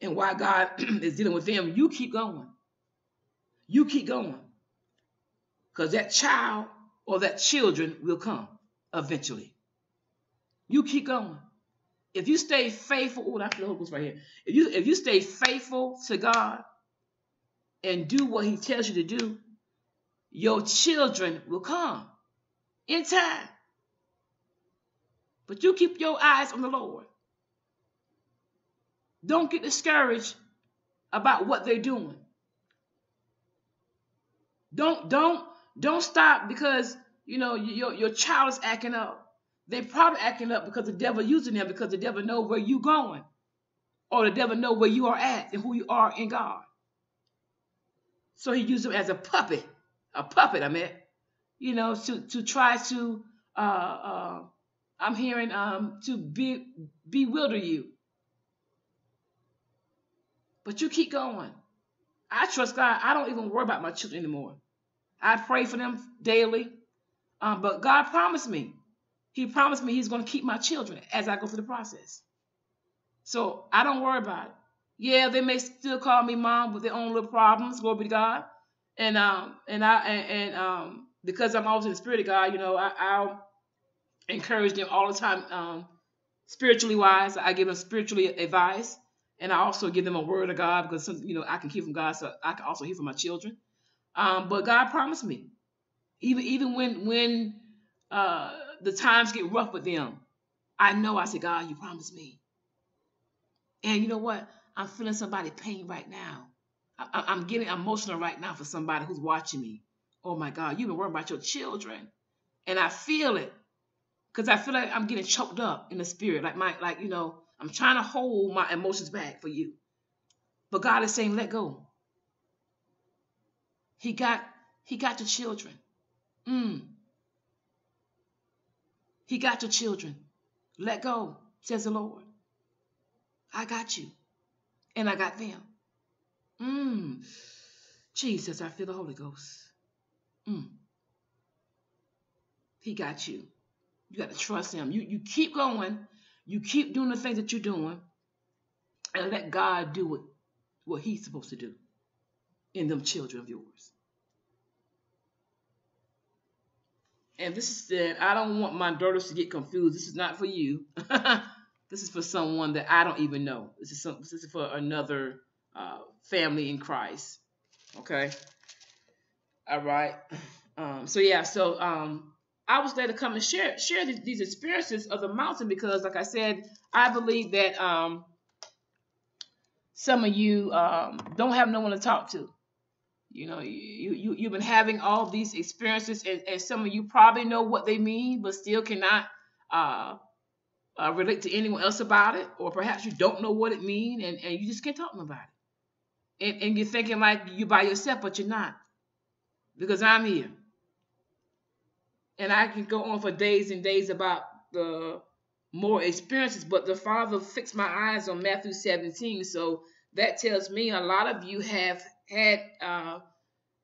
And while God is dealing with them, you keep going. You keep going. Because that child or that children will come eventually. You keep going. If you stay faithful, oh, I feel the right here. If you if you stay faithful to God and do what He tells you to do, your children will come in time. But you keep your eyes on the Lord. Don't get discouraged about what they're doing. Don't don't don't stop because you know your your child is acting up. They're probably acting up because the devil using them because the devil know where you going, or the devil know where you are at and who you are in God. So he used them as a puppet, a puppet. I mean, you know, to to try to uh, uh, I'm hearing um to be bewilder you. But you keep going. I trust God. I don't even worry about my children anymore. I pray for them daily. Um, but God promised me. He promised me He's going to keep my children as I go through the process. So I don't worry about it. Yeah, they may still call me mom with their own little problems. Glory be to God. And um and I and, and um because I'm always in the spirit of God, you know, I, I'll encourage them all the time, um, spiritually wise. I give them spiritually advice, and I also give them a word of God because you know I can hear from God, so I can also hear from my children. Um, but God promised me, even even when when uh, the times get rough with them, I know I said, God, you promised me. And you know what? I'm feeling somebody pain right now. I, I'm getting emotional right now for somebody who's watching me. Oh my God, you've been worrying about your children, and I feel it because I feel like I'm getting choked up in the spirit. Like my, like you know, I'm trying to hold my emotions back for you, but God is saying, let go. He got, he got your children. Mm. He got your children. Let go, says the Lord. I got you, and I got them. Mm. Jesus, I feel the Holy Ghost. Mm. He got you. You got to trust him. You you keep going. You keep doing the things that you're doing, and let God do what, what He's supposed to do in them children of yours. And this is said, I don't want my daughters to get confused. This is not for you. this is for someone that I don't even know. This is some, this is for another uh, family in Christ. Okay. All right. Um, so yeah. So um, I was there to come and share share these, experiences of the mountain because, like I said, I believe that um, some of you um, don't have no one to talk to. You know, you, you you've been having all these experiences, and, and some of you probably know what they mean, but still cannot uh, uh, relate to anyone else about it, or perhaps you don't know what it means, and, and you just can't talk about it. And, and you're thinking like you're by yourself, but you're not, because I'm here and I can go on for days and days about the more experiences, but the Father fixed my eyes on Matthew 17. So that tells me a lot of you have had uh,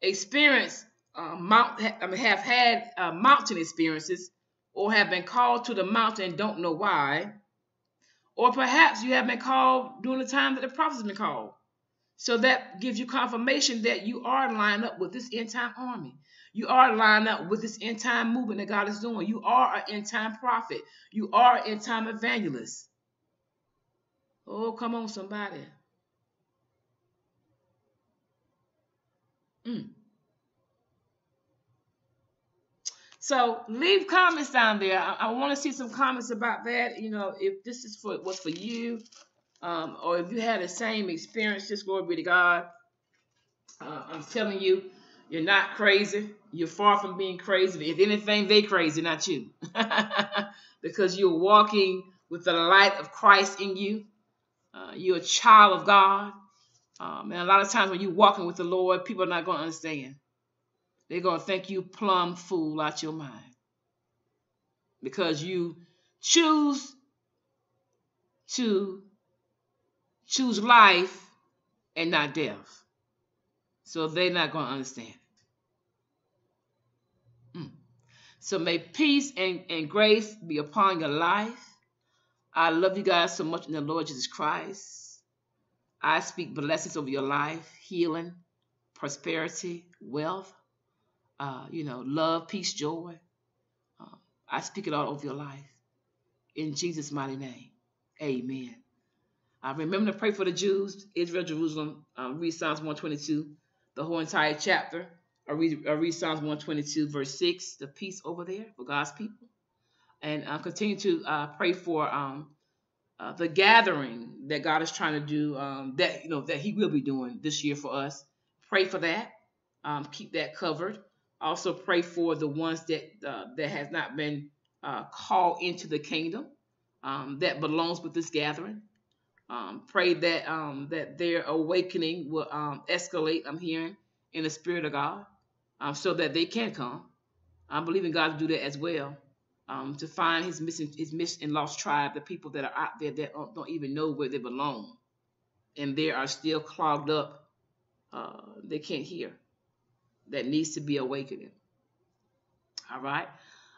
experience, uh, mount, have had uh, mountain experiences, or have been called to the mountain and don't know why, or perhaps you have been called during the time that the prophets been called. So that gives you confirmation that you are lined up with this end time army. You are lined up with this end time movement that God is doing. You are an end time prophet. You are an end time evangelist. Oh, come on, somebody. Mm. So leave comments down there. I, I want to see some comments about that. You know, if this is for what's for you, um, or if you had the same experience, just glory be to God. Uh, I'm telling you, you're not crazy. You're far from being crazy. If anything, they crazy, not you. because you're walking with the light of Christ in you. Uh, you're a child of God. Um, and a lot of times when you're walking with the Lord, people are not going to understand. They're going to think you plumb fool out your mind. Because you choose to choose life and not death. So they're not going to understand. So may peace and, and grace be upon your life. I love you guys so much in the Lord Jesus Christ. I speak blessings over your life, healing, prosperity, wealth, uh, you know, love, peace, joy. Uh, I speak it all over your life. In Jesus' mighty name, amen. I remember to pray for the Jews, Israel, Jerusalem. Um, read Psalms 122, the whole entire chapter. I read, I read Psalms 122, verse 6, the peace over there for God's people. and uh, continue to uh, pray for um, uh, the gathering that God is trying to do. Um, that you know that He will be doing this year for us. Pray for that. Um, keep that covered. Also pray for the ones that uh, that has not been uh, called into the kingdom um, that belongs with this gathering. Um, pray that um, that their awakening will um, escalate. I'm hearing in the spirit of God, um, so that they can come. I believe in God to do that as well. Um, to find his missing his missing and lost tribe, the people that are out there that don't, don't even know where they belong, and they are still clogged up. Uh, they can't hear. That needs to be awakening. All right.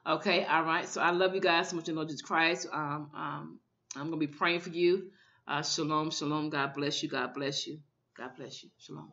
Okay. All right. So I love you guys so much in Lord Jesus Christ. Um, um, I'm gonna be praying for you. Uh, shalom, shalom. God bless you. God bless you. God bless you. Shalom.